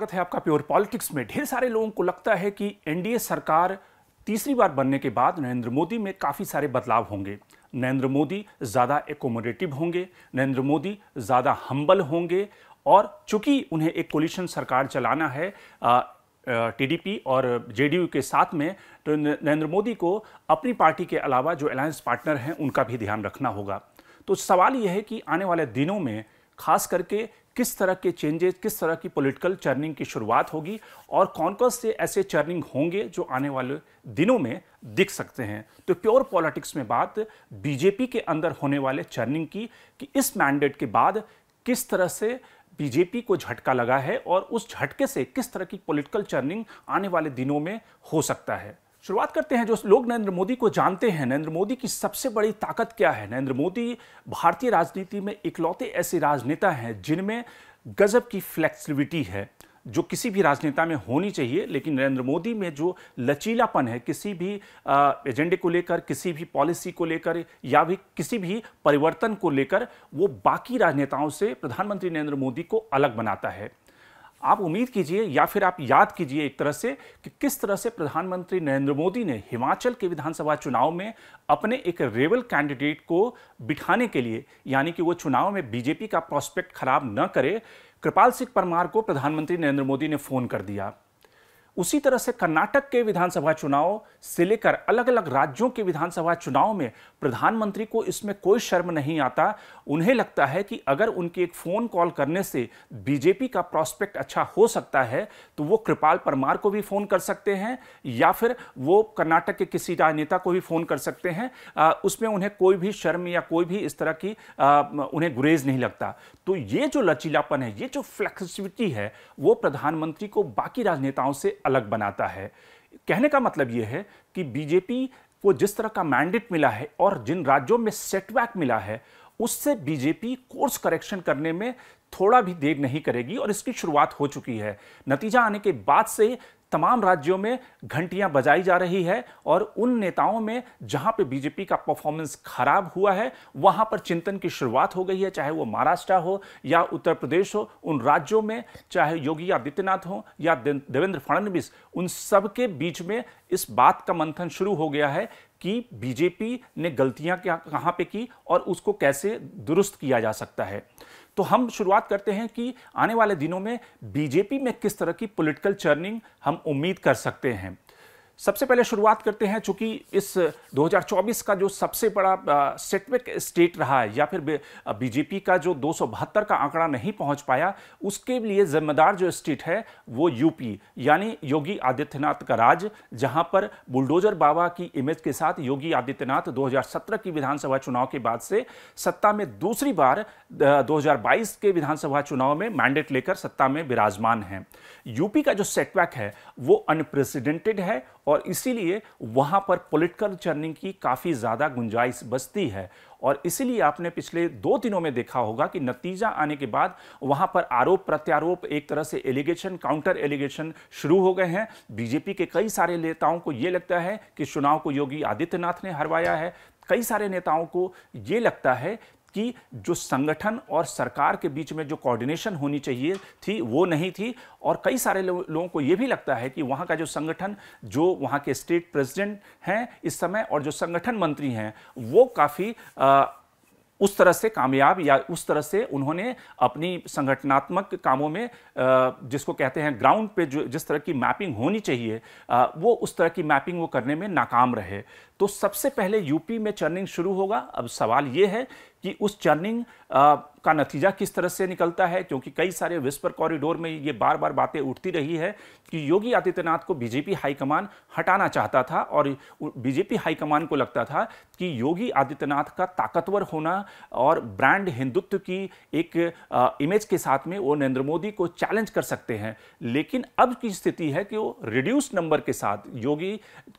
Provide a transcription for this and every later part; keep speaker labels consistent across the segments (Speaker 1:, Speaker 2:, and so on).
Speaker 1: स्वागत है आपका प्योर पॉलिटिक्स में। ढेर सारे लोगों को लगता है कि एनडीए सरकार तीसरी बार बनने के बाद नरेंद्र मोदी में काफ़ी सारे बदलाव होंगे। नरेंद्र मोदी ज़्यादा एकोमोडेटिव होंगे, नरेंद्र मोदी ज़्यादा हम्बल होंगे और चूँकि उन्हें एक कोलिशन सरकार चलाना है टीडीपी और जेडीयू के साथ में तो नरेंद्र मोदी को अपनी पार्टी के अलावा जो अलायंस पार्टनर हैं, उनका भी ध्यान रखना होगा। तो सवाल यह है कि आने वाले दिनों में खास करके किस तरह के चेंजेस किस तरह की पॉलिटिकल चर्निंग की शुरुआत होगी और कौन कौन से ऐसे चर्निंग होंगे जो आने वाले दिनों में दिख सकते हैं? तो प्योर पॉलिटिक्स में बात बीजेपी के अंदर होने वाले चर्निंग की, कि इस मैंडेट के बाद किस तरह से बीजेपी को झटका लगा है और उस झटके से किस तरह की पॉलिटिकल चर्निंग आने वाले दिनों में हो सकता है। शुरुआत करते हैं जो लोग नरेंद्र मोदी को जानते हैं। नरेंद्र मोदी की सबसे बड़ी ताकत क्या है? नरेंद्र मोदी भारतीय राजनीति में इकलौते ऐसे राजनेता हैं जिनमें गजब की फ्लेक्सिबिलिटी है, जो किसी भी राजनेता में होनी चाहिए, लेकिन नरेंद्र मोदी में जो लचीलापन है, किसी भी एजेंडे को लेकर, किसी भी पॉलिसी को लेकर या भी किसी भी परिवर्तन को लेकर, वो बाकी राजनेताओं से प्रधानमंत्री नरेंद्र मोदी को अलग बनाता है। आप उम्मीद कीजिए या फिर आप याद कीजिए एक तरह से कि किस तरह से प्रधानमंत्री नरेंद्र मोदी ने हिमाचल के विधानसभा चुनाव में अपने एक रेबल कैंडिडेट को बिठाने के लिए, यानी कि वो चुनाव में बीजेपी का प्रॉस्पेक्ट खराब न करे, कृपाल सिंह परमार को प्रधानमंत्री नरेंद्र मोदी ने फ़ोन कर दिया। उसी तरह से कर्नाटक के विधानसभा चुनाव से लेकर अलग अलग राज्यों के विधानसभा चुनाव में प्रधानमंत्री को इसमें कोई शर्म नहीं आता। उन्हें लगता है कि अगर उनके एक फ़ोन कॉल करने से बीजेपी का प्रोस्पेक्ट अच्छा हो सकता है तो वो कृपाल परमार को भी फ़ोन कर सकते हैं या फिर वो कर्नाटक के किसी राजनेता को भी फ़ोन कर सकते हैं। उसमें उन्हें कोई भी शर्म या कोई भी इस तरह की आ, उन्हें गुरेज नहीं लगता। तो ये जो लचीलापन है ये जो फ्लेक्सिबिलिटी है वो प्रधानमंत्री को बाकी राजनेताओं से अलग बनाता है। कहने का मतलब यह है कि बीजेपी को जिस तरह का मैंडेट मिला है और जिन राज्यों में सेटबैक मिला है, उससे बीजेपी कोर्स करेक्शन करने में थोड़ा भी देर नहीं करेगी और इसकी शुरुआत हो चुकी है। नतीजा आने के बाद से तमाम राज्यों में घंटियाँ बजाई जा रही है और उन नेताओं में जहाँ पे बीजेपी का परफॉर्मेंस खराब हुआ है, वहाँ पर चिंतन की शुरुआत हो गई है, चाहे वो महाराष्ट्र हो या उत्तर प्रदेश हो, उन राज्यों में, चाहे योगी आदित्यनाथ हो या देवेंद्र फडणवीस, उन सबके बीच में इस बात का मंथन शुरू हो गया है कि बीजेपी ने गलतियाँ क्या, कहाँ पे की और उसको कैसे दुरुस्त किया जा सकता है। तो हम शुरुआत करते हैं कि आने वाले दिनों में बीजेपी में किस तरह की पॉलिटिकल चर्निंग हम उम्मीद कर सकते हैं। सबसे पहले शुरुआत करते हैं, चूँकि इस 2024 का जो सबसे बड़ा सेटबैक स्टेट रहा है, या फिर बीजेपी का जो दो सौ बहत्तर का आंकड़ा नहीं पहुँच पाया, उसके लिए जिम्मेदार जो स्टेट है, वो यूपी यानी योगी आदित्यनाथ का राज, जहाँ पर बुलडोजर बाबा की इमेज के साथ योगी आदित्यनाथ 2017 की विधानसभा चुनाव के बाद से सत्ता में दूसरी बार 2022 के विधानसभा चुनाव में मैंडेट लेकर सत्ता में विराजमान हैं। यूपी का जो सेटबैक है, वो अनप्रेसिडेंटेड है और इसीलिए वहाँ पर पॉलिटिकल चर्निंग की काफ़ी ज़्यादा गुंजाइश बचती है। और इसीलिए आपने पिछले दो दिनों में देखा होगा कि नतीजा आने के बाद वहाँ पर आरोप प्रत्यारोप, एक तरह से एलिगेशन काउंटर एलिगेशन शुरू हो गए हैं। बीजेपी के कई सारे नेताओं को यह लगता है कि चुनाव को योगी आदित्यनाथ ने हरवाया है। कई सारे नेताओं को ये लगता है कि जो संगठन और सरकार के बीच में जो कोऑर्डिनेशन होनी चाहिए थी वो नहीं थी। और कई सारे लो, लोगों को ये भी लगता है कि वहाँ का जो संगठन जो वहाँ के स्टेट प्रेसिडेंट हैं इस समय और जो संगठन मंत्री हैं वो काफ़ी उस तरह से कामयाब या उस तरह से उन्होंने अपनी संगठनात्मक कामों में जिसको कहते हैं ग्राउंड पे जो जिस तरह की मैपिंग होनी चाहिए वो उस तरह की मैपिंग वो करने में नाकाम रहे। तो सबसे पहले यूपी में चर्निंग शुरू होगा। अब सवाल ये है कि उस चर्निंग का नतीजा किस तरह से निकलता है, क्योंकि कई सारे विस्पर कॉरिडोर में ये बार बार बातें उठती रही है कि योगी आदित्यनाथ को बीजेपी हाईकमान हटाना चाहता था और बीजेपी हाईकमान को लगता था कि योगी आदित्यनाथ का ताकतवर होना और ब्रांड हिंदुत्व की एक इमेज के साथ में वो नरेंद्र मोदी को चैलेंज कर सकते हैं। लेकिन अब की स्थिति है कि वो रिड्यूस नंबर के साथ योगी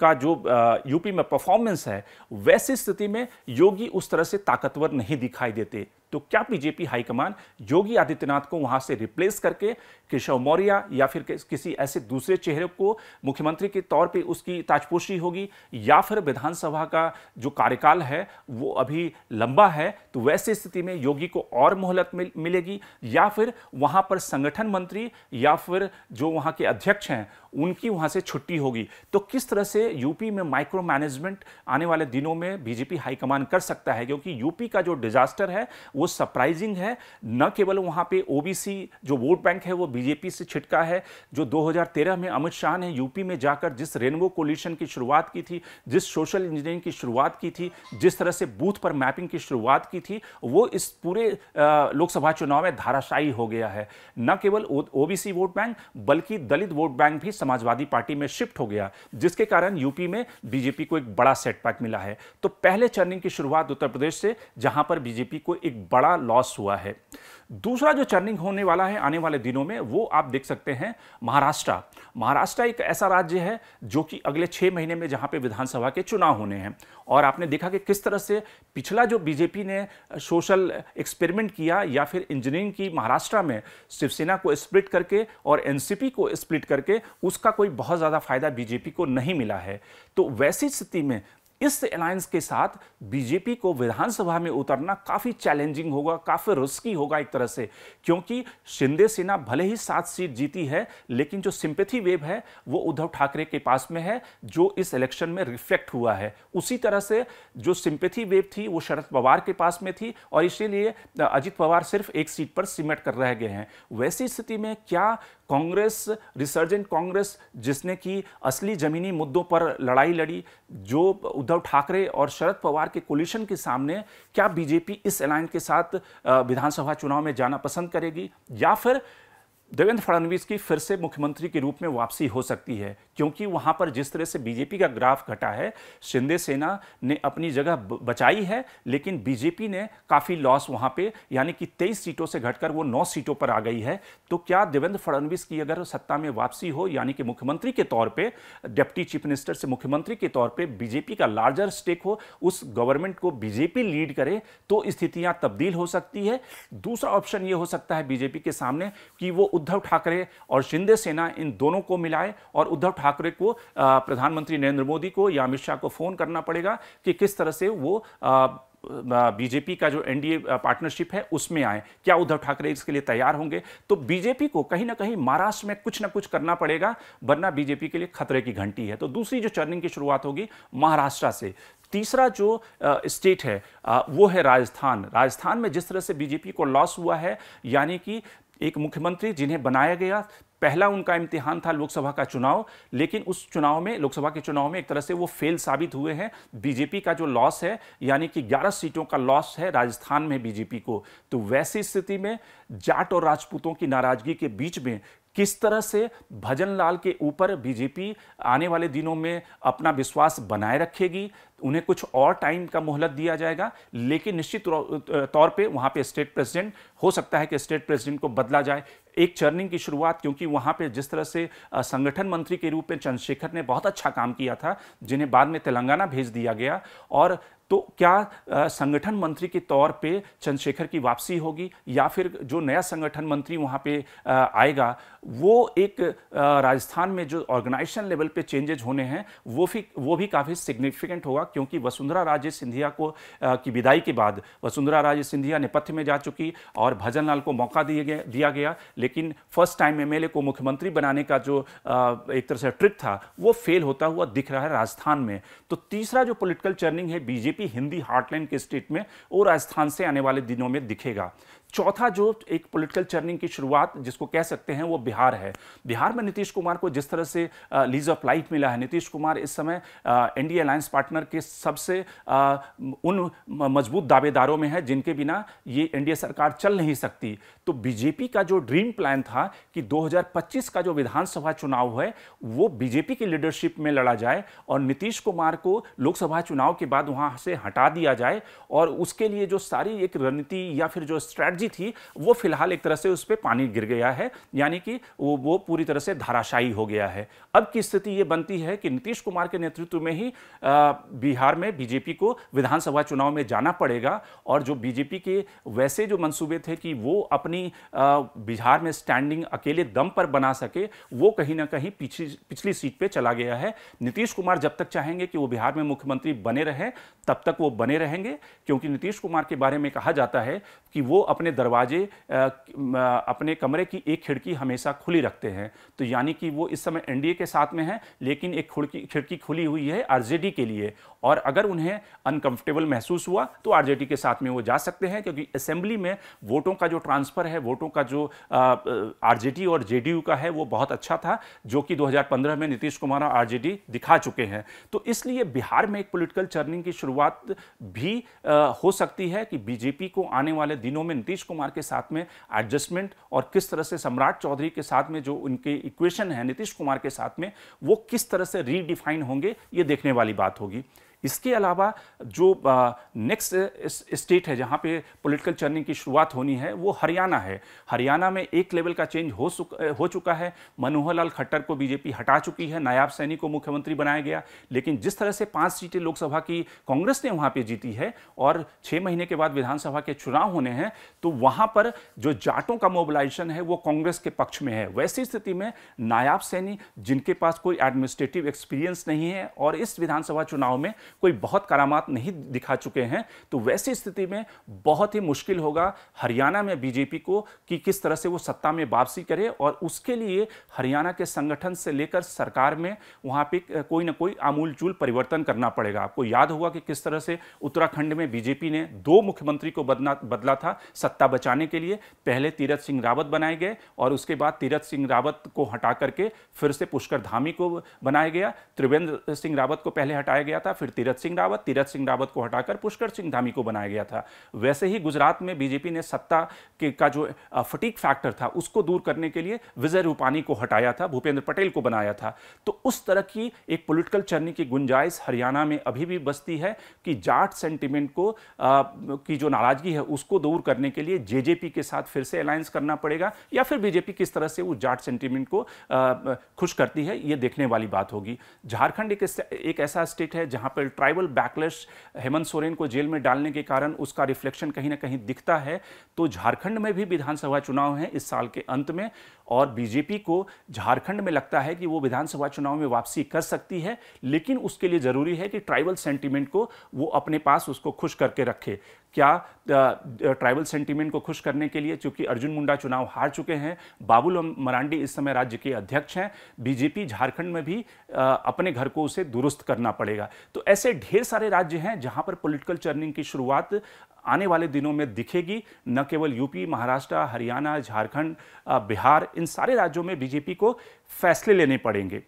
Speaker 1: का जो यूपी में परफॉर्मेंस है, वैसी स्थिति में योगी उस तरह से ताकतवर नहीं दिखाई देते। तो क्या बीजेपी हाईकमान योगी आदित्यनाथ को वहाँ से रिप्लेस करके केशव मौर्य या फिर किसी ऐसे दूसरे चेहरे को मुख्यमंत्री के तौर पे उसकी ताजपोशी होगी या फिर विधानसभा का जो कार्यकाल है वो अभी लंबा है तो वैसे स्थिति में योगी को और मोहलत मिल, मिलेगी या फिर वहाँ पर संगठन मंत्री या फिर जो वहाँ के अध्यक्ष हैं उनकी वहाँ से छुट्टी होगी। तो किस तरह से यूपी में माइक्रो मैनेजमेंट आने वाले दिनों में बीजेपी हाईकमान कर सकता है? क्योंकि यूपी का जो डिजास्टर है वो सरप्राइजिंग है। न केवल वहाँ पे ओबीसी जो वोट बैंक है, वो बीजेपी से छिटका है, जो 2013 में अमित शाह ने यूपी में जाकर जिस रेनबो कोलिशन की शुरुआत की थी, जिस सोशल इंजीनियरिंग की शुरुआत की थी, जिस तरह से बूथ पर मैपिंग की शुरुआत की थी, वो इस पूरे लोकसभा चुनाव में धाराशायी हो गया है। न केवल ओबीसी वोट बैंक, बल्कि दलित वोट बैंक भी समाजवादी पार्टी में शिफ्ट हो गया, जिसके कारण यूपी में बीजेपी को एक बड़ा सेटबैक मिला है। तो पहले चर्निंग की शुरुआत उत्तर प्रदेश से, जहाँ पर बीजेपी को एक बड़ा लॉस हुआ है। दूसरा जो चर्निंग होने वाला है आने वाले दिनों में, वो आप देख सकते हैं महाराष्ट्र। महाराष्ट्र एक ऐसा राज्य है जो कि अगले छह महीने में जहाँ पे विधानसभा के चुनाव होने हैं। और आपने देखा कि किस तरह से पिछला जो बीजेपी ने सोशल एक्सपेरिमेंट किया या फिर इंजीनियरिंग की महाराष्ट्र में शिवसेना को स्प्लिट करके और एनसीपी को स्प्लिट करके, उसका कोई बहुत ज़्यादा फ़ायदा बीजेपी को नहीं मिला है। तो वैसी स्थिति में इस अलायंस के साथ बीजेपी को विधानसभा में उतरना काफ़ी चैलेंजिंग होगा, काफ़ी रिस्की होगा एक तरह से। क्योंकि शिंदे सेना भले ही सात सीट जीती है, लेकिन जो सिंपैथी वेव है, वो उद्धव ठाकरे के पास में है, जो इस इलेक्शन में रिफ्लेक्ट हुआ है। उसी तरह से जो सिंपैथी वेव थी, वो शरद पवार के पास में थी, और इसीलिए अजित पवार सिर्फ़ एक सीट पर सिमट कर रह गए हैं। वैसी स्थिति में क्या कांग्रेस रिसर्जेंट कांग्रेस, जिसने की असली जमीनी मुद्दों पर लड़ाई लड़ी, जो उद्धव ठाकरे और शरद पवार के कोलिशन के सामने क्या बीजेपी इस अलायंस के साथ विधानसभा चुनाव में जाना पसंद करेगी? या फिर देवेंद्र फडणवीस की फिर से मुख्यमंत्री के रूप में वापसी हो सकती है? क्योंकि वहाँ पर जिस तरह से बीजेपी का ग्राफ घटा है, शिंदे सेना ने अपनी जगह बचाई है, लेकिन बीजेपी ने काफ़ी लॉस वहाँ पे, यानी कि 23 सीटों से घटकर वो 9 सीटों पर आ गई है। तो क्या देवेंद्र फडणवीस की अगर सत्ता में वापसी हो, यानी कि मुख्यमंत्री के तौर पर डिप्टी चीफ मिनिस्टर से मुख्यमंत्री के तौर पर बीजेपी का लार्जर स्टेक हो, उस गवर्नमेंट को बीजेपी लीड करे तो स्थितियाँ तब्दील हो सकती है। दूसरा ऑप्शन ये हो सकता है बीजेपी के सामने कि वो उद्धव ठाकरे और शिंदे सेना इन दोनों को मिलाए और उद्धव ठाकरे को प्रधानमंत्री नरेंद्र मोदी को या अमित शाह को फ़ोन करना पड़ेगा कि किस तरह से वो बीजेपी का जो एनडीए पार्टनरशिप है उसमें आए। क्या उद्धव ठाकरे इसके लिए तैयार होंगे? तो बीजेपी को कहीं ना कहीं महाराष्ट्र में कुछ ना कुछ करना पड़ेगा, वरना बीजेपी के लिए खतरे की घंटी है। तो दूसरी जो चर्निंग की शुरुआत होगी, महाराष्ट्र से। तीसरा जो स्टेट है वो है राजस्थान। राजस्थान में जिस तरह से बीजेपी को लॉस हुआ है, यानी कि एक मुख्यमंत्री जिन्हें बनाया गया पहला उनका इम्तिहान था लोकसभा का चुनाव, लेकिन उस चुनाव में, लोकसभा के चुनाव में एक तरह से वो फेल साबित हुए हैं। बीजेपी का जो लॉस है, यानी कि 11 सीटों का लॉस है राजस्थान में बीजेपी को तो वैसी स्थिति में जाट और राजपूतों की नाराज़गी के बीच में किस तरह से भजन लाल के ऊपर बीजेपी आने वाले दिनों में अपना विश्वास बनाए रखेगी, उन्हें कुछ और टाइम का मोहलत दिया जाएगा, लेकिन निश्चित तौर पे वहाँ पे स्टेट प्रेसिडेंट हो सकता है कि स्टेट प्रेसिडेंट को बदला जाए। एक चर्निंग की शुरुआत, क्योंकि वहाँ पे जिस तरह से संगठन मंत्री के रूप में चंद्रशेखर ने बहुत अच्छा काम किया था, जिन्हें बाद में तेलंगाना भेज दिया गया। और तो क्या संगठन मंत्री के तौर पे चंद्रशेखर की वापसी होगी या फिर जो नया संगठन मंत्री वहाँ पे आएगा, वो एक राजस्थान में जो ऑर्गेनाइजेशन लेवल पे चेंजेज होने हैं, वो भी वो भी काफ़ी सिग्निफिकेंट होगा क्योंकि वसुंधरा राजे सिंधिया को की विदाई के बाद वसुंधरा राजे सिंधिया नेपथ्य में जा चुकी और भजन लाल को मौका दिए गया दिया गया, लेकिन फ़र्स्ट टाइम एमएलए को मुख्यमंत्री बनाने का जो एक तरह से ट्रिक था, वो फेल होता हुआ दिख रहा है राजस्थान में। तो तीसरा जो पोलिटिकल चर्निंग है बीजेपी हिंदी हार्टलैंड के स्टेट में और राजस्थान से आने वाले दिनों में दिखेगा। चौथा जो एक पॉलिटिकल चर्निंग की शुरुआत जिसको कह सकते हैं वो बिहार है। बिहार में नीतीश कुमार को जिस तरह से लीज ऑफ़ लाइफ मिला है, नीतीश कुमार इस समय एनडीए अलायंस पार्टनर के सबसे उन मज़बूत दावेदारों में है जिनके बिना ये एनडीए सरकार चल नहीं सकती। तो बीजेपी का जो ड्रीम प्लान था कि 2025 का जो विधानसभा चुनाव है, वो बीजेपी की लीडरशिप में लड़ा जाए और नीतीश कुमार को लोकसभा चुनाव के बाद वहाँ से हटा दिया जाए और उसके लिए जो सारी एक रणनीति या फिर जो स्ट्रैटी एनर्जी थी, वो फ़िलहाल एक तरह से उस पर पानी गिर गया है, यानी कि वो वो पूरी तरह से धाराशायी हो गया है। अब की स्थिति ये बनती है कि नीतीश कुमार के नेतृत्व में ही बिहार में बीजेपी को विधानसभा चुनाव में जाना पड़ेगा, और जो बीजेपी के वैसे जो मंसूबे थे कि वो अपनी बिहार में स्टैंडिंग अकेले दम पर बना सके, वो कहीं ना कहीं पिछली पिछली सीट पर चला गया है। नीतीश कुमार जब तक चाहेंगे कि वो बिहार में मुख्यमंत्री बने रहे, तब तक वो बने रहेंगे, क्योंकि नीतीश कुमार के बारे में कहा जाता है कि वो अपने दरवाजे अपने कमरे की एक खिड़की हमेशा खुली रखते हैं। तो यानी कि वो इस समय एनडीए के साथ में है, लेकिन एक खिड़की खिड़की खुली हुई है आरजेडी के लिए। और अगर उन्हें अनकंफर्टेबल महसूस हुआ तो आरजेडी के साथ में वो जा सकते हैं, क्योंकि असेंबली में वोटों का जो ट्रांसफ़र है, वोटों का जो आरजेडी और जेडीयू का है, वो बहुत अच्छा था, जो कि 2015 में नीतीश कुमार और आरजेडी दिखा चुके हैं। तो इसलिए बिहार में एक पॉलिटिकल चर्निंग की शुरुआत भी हो सकती है कि बीजेपी को आने वाले दिनों में नीतीश कुमार के साथ में एडजस्टमेंट और किस तरह से सम्राट चौधरी के साथ में जो उनके इक्वेशन है नीतीश कुमार के साथ में, वो किस तरह से रीडिफाइन होंगे, ये देखने वाली बात होगी। इसके अलावा जो नेक्स्ट स्टेट है जहाँ पे पॉलिटिकल चर्निंग की शुरुआत होनी है, वो हरियाणा है। हरियाणा में एक लेवल का चेंज हो हो चुका है। मनोहर लाल खट्टर को बीजेपी हटा चुकी है, नायाब सैनी को मुख्यमंत्री बनाया गया। लेकिन जिस तरह से पाँच सीटें लोकसभा की कांग्रेस ने वहाँ पर जीती है और छः महीने के बाद विधानसभा के चुनाव होने हैं तो वहाँ पर जो जाटों का मोबिलाइजेशन है, वो कांग्रेस के पक्ष में है। वैसी स्थिति में नायाब सैनी जिनके पास कोई एडमिनिस्ट्रेटिव एक्सपीरियंस नहीं है और इस विधानसभा चुनाव में कोई बहुत करामात नहीं दिखा चुके हैं तो वैसी स्थिति में बहुत ही मुश्किल होगा हरियाणा में बीजेपी को कि किस तरह से वो सत्ता में वापसी करे और उसके लिए हरियाणा के संगठन से लेकर सरकार में वहाँ पे कोई ना कोई आमूल चूल परिवर्तन करना पड़ेगा। आपको याद होगा कि किस तरह से उत्तराखंड में बीजेपी ने दो मुख्यमंत्री को बदला बदला था सत्ता बचाने के लिए। पहले तीरथ सिंह रावत बनाए गए और उसके बाद तीरथ सिंह रावत को हटा करके फिर से पुष्कर धामी को बनाया गया। त्रिवेंद्र सिंह रावत को पहले हटाया गया था, फिर तीरथ सिंह रावत तीरथ सिंह रावत को हटाकर पुष्कर सिंह धामी को बनाया गया था। वैसे ही गुजरात में बीजेपी ने सत्ता के का जो फटीक फैक्टर था उसको दूर करने के लिए विजय रूपानी को हटाया था भूपेंद्र पटेल को बनाया था। तो उस तरह की एक पॉलिटिकल चर्नी की गुंजाइश हरियाणा में अभी भी बसती है कि जाट सेंटिमेंट को आ, की जो नाराज़गी है उसको दूर करने के लिए जेजेपी के साथ फिर से अलायंस करना पड़ेगा या फिर बीजेपी किस तरह से उस जाट सेंटिमेंट को खुश करती है ये देखने वाली बात होगी। झारखंड एक ऐसा स्टेट है जहाँ पर ट्राइबल बैकलेस हेमंत सोरेन को जेल में डालने के कारण उसका रिफ्लेक्शन कहीं ना कहीं दिखता है। तो झारखंड में भी विधानसभा चुनाव है इस साल के अंत में। और बीजेपी को झारखंड में लगता है कि वो विधानसभा चुनाव में वापसी कर सकती है, लेकिन उसके लिए ज़रूरी है कि ट्राइबल सेंटीमेंट को वो अपने पास उसको खुश करके रखे। क्या ट्राइबल सेंटीमेंट को खुश करने के लिए चूँकि अर्जुन मुंडा चुनाव हार चुके हैं बाबुल मरांडी इस समय राज्य के अध्यक्ष हैं, बीजेपी झारखंड में भी अपने घर को उसे दुरुस्त करना पड़ेगा। तो ऐसे ढेर सारे राज्य हैं जहाँ पर पॉलिटिकल चर्निंग की शुरुआत आने वाले दिनों में दिखेगी। न केवल यूपी, महाराष्ट्र, हरियाणा, झारखंड, बिहार, इन सारे राज्यों में बीजेपी को फैसले लेने पड़ेंगे।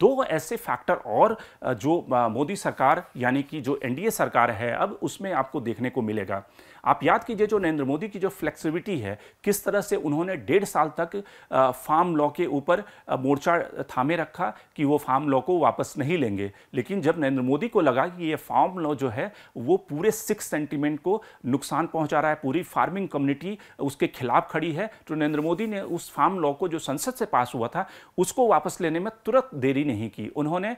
Speaker 1: दो ऐसे फैक्टर और जो मोदी सरकार, यानी कि जो एनडीए सरकार है, अब उसमें आपको देखने को मिलेगा। आप याद कीजिए जो नरेंद्र मोदी की जो फ्लेक्सिबिलिटी है, किस तरह से उन्होंने डेढ़ साल तक फार्म लॉ के ऊपर मोर्चा थामे रखा कि वो फार्म लॉ को वापस नहीं लेंगे। लेकिन जब नरेंद्र मोदी को लगा कि ये फार्म लॉ जो है, वो पूरे सिक्स सेंटीमेंट को नुकसान पहुँचा रहा है, पूरी फ़ार्मिंग कम्युनिटी उसके खिलाफ खड़ी है तो नरेंद्र मोदी ने उस फार्म लॉ को जो संसद से पास हुआ था, उसको वापस लेने में तुरंत देरी नहीं की। उन्होंने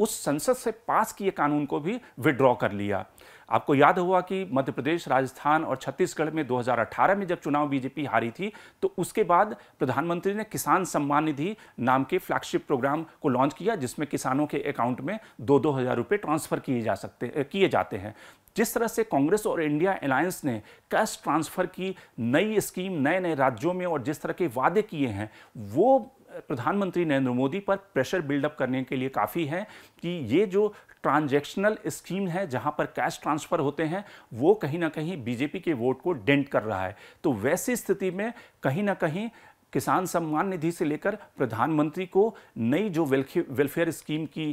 Speaker 1: उस संसद से पास किए कानून को भी विड्रॉ कर लिया। आपको याद हुआ कि मध्य प्रदेश, राजस्थान और छत्तीसगढ़ में 2018 में जब चुनाव बीजेपी हारी थी तो उसके बाद प्रधानमंत्री ने किसान सम्मान निधि नाम के फ्लैगशिप प्रोग्राम को लॉन्च किया, जिसमें किसानों के अकाउंट में दो दो हज़ार रुपये ट्रांसफ़र किए जा सकते किए जाते हैं। जिस तरह से कांग्रेस और इंडिया अलायंस ने कैश ट्रांसफ़र की, नई स्कीम नए नए राज्यों में और जिस तरह के वादे किए हैं, वो प्रधानमंत्री नरेंद्र मोदी पर प्रेशर बिल्डअप करने के लिए काफ़ी है कि ये जो ट्रांजैक्शनल स्कीम है, जहाँ पर कैश ट्रांसफ़र होते हैं, वो कहीं ना कहीं बीजेपी के वोट को डेंट कर रहा है। तो वैसी स्थिति में कहीं ना कहीं किसान सम्मान निधि से लेकर प्रधानमंत्री को नई जो वेलफेयर स्कीम की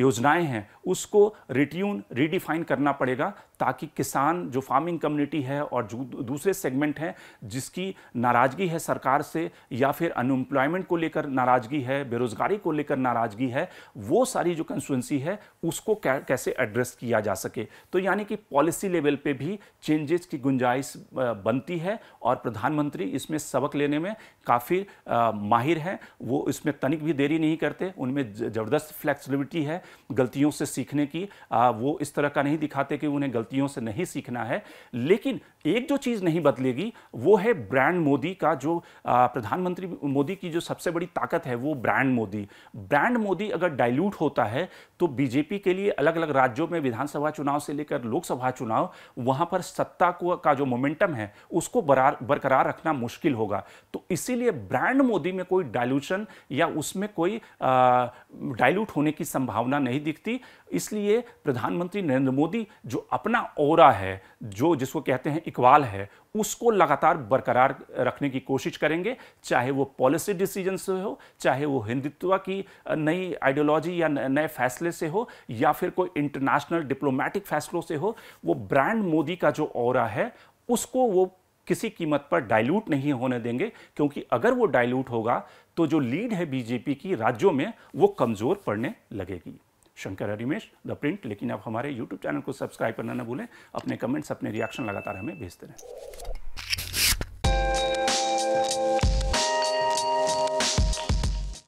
Speaker 1: योजनाएँ हैं, उसको रिट्यून, रीडिफाइन करना पड़ेगा। ताकि किसान जो फ़ार्मिंग कम्युनिटी है और जो दूसरे सेगमेंट हैं जिसकी नाराज़गी है सरकार से या फिर अनएम्प्लॉयमेंट को लेकर नाराज़गी है बेरोज़गारी को लेकर नाराज़गी है वो सारी जो कंस्टिट्यूंसी है उसको कैसे एड्रेस किया जा सके? तो यानी कि पॉलिसी लेवल पे भी चेंजेस की गुंजाइश बनती है और प्रधानमंत्री इसमें सबक लेने में काफ़ी माहिर हैं। वो इसमें तनिक भी देरी नहीं करते उनमें ज़बरदस्त फ्लेक्सिबिलिटी है गलतियों से सीखने की। आ, वो इस तरह का नहीं दिखाते कि उन्हें गलतियों से नहीं सीखना है, लेकिन एक जो चीज़ नहीं बदलेगी, वो है ब्रांड मोदी का जो प्रधानमंत्री मोदी की जो सबसे बड़ी ताकत है, वो ब्रांड मोदी। ब्रांड मोदी अगर डाइल्यूट होता है तो बीजेपी के लिए अलग अलग राज्यों में विधानसभा चुनाव से लेकर लोकसभा चुनाव, वहाँ पर सत्ता को, का जो मोमेंटम है, उसको बरकरार रखना मुश्किल होगा। तो इसीलिए ब्रांड मोदी में कोई डाइल्यूशन या उसमें कोई डाइल्यूट होने की संभावना नहीं दिखती। इसलिए प्रधानमंत्री नरेंद्र मोदी जो अपना ओरा है, जो जिसको कहते हैं इकबाल है, उसको लगातार बरकरार रखने की कोशिश करेंगे, चाहे वो पॉलिसी डिसीज़न से हो, चाहे वो हिंदुत्व की नई आइडियोलॉजी या नए फैसले से हो, या फिर कोई इंटरनेशनल डिप्लोमेटिक फैसलों से हो, वो ब्रांड मोदी का जो और है, उसको वो किसी कीमत पर डाइल्यूट नहीं होने देंगे, क्योंकि अगर वो डाइल्यूट होगा तो जो लीड है बीजेपी की राज्यों में, वो कमज़ोर पड़ने लगेगी। शंकर हरिमेश, द प्रिंट। लेकिन आप हमारे यूट्यूब चैनल को सब्सक्राइब करना ना भूलें। अपने कमेंट्स अपने रिएक्शन लगातार हमें भेजते रहें।